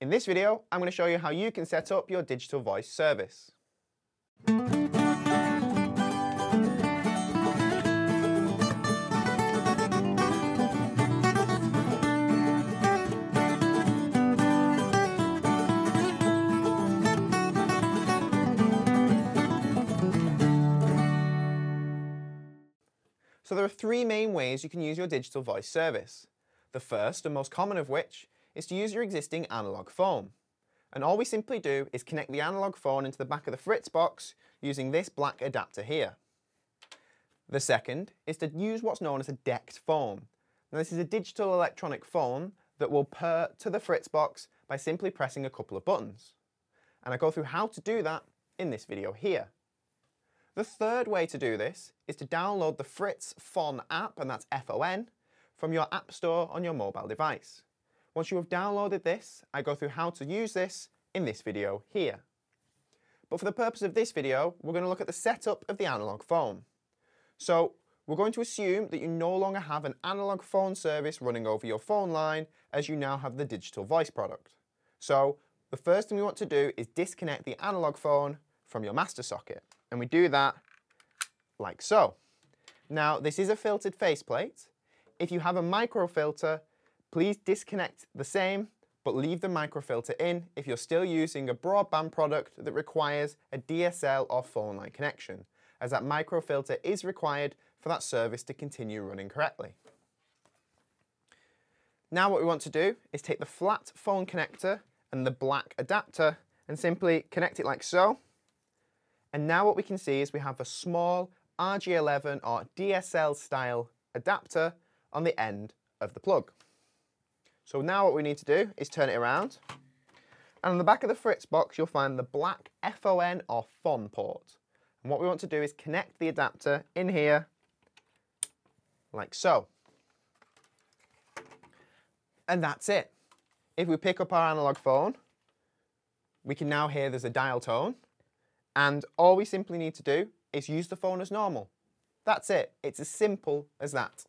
In this video, I'm going to show you how you can set up your digital voice service. So there are three main ways you can use your digital voice service. The first and most common of which is to use your existing analog phone. And all we simply do is connect the analog phone into the back of the Fritz box using this black adapter here. The second is to use what's known as a DECT phone. Now this is a digital electronic phone that will purr to the Fritz box by simply pressing a couple of buttons. And I go through how to do that in this video here. The third way to do this is to download the Fritz Fon app, and that's F-O-N, from your App Store on your mobile device. Once you have downloaded this, I go through how to use this in this video here. But for the purpose of this video, we're going to look at the setup of the analog phone. So we're going to assume that you no longer have an analog phone service running over your phone line as you now have the digital voice product. So the first thing we want to do is disconnect the analog phone from your master socket. And we do that like so. Now this is a filtered faceplate. If you have a microfilter, Please disconnect the same, but leave the microfilter in if you're still using a broadband product that requires a DSL or phone line connection, as that microfilter is required for that service to continue running correctly. Now what we want to do is take the flat phone connector and the black adapter and simply connect it like so. And now what we can see is we have a small RJ11 or DSL style adapter on the end of the plug. So now what we need to do is turn it around. And on the back of the Fritz box, you'll find the black FON or FON port. And what we want to do is connect the adapter in here, like so. And that's it. If we pick up our analog phone, we can now hear there's a dial tone. And all we simply need to do is use the phone as normal. That's it. It's as simple as that.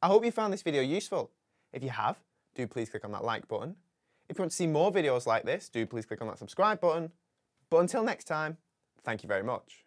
I hope you found this video useful. If you have, do please click on that like button. If you want to see more videos like this, do please click on that subscribe button. But until next time, thank you very much.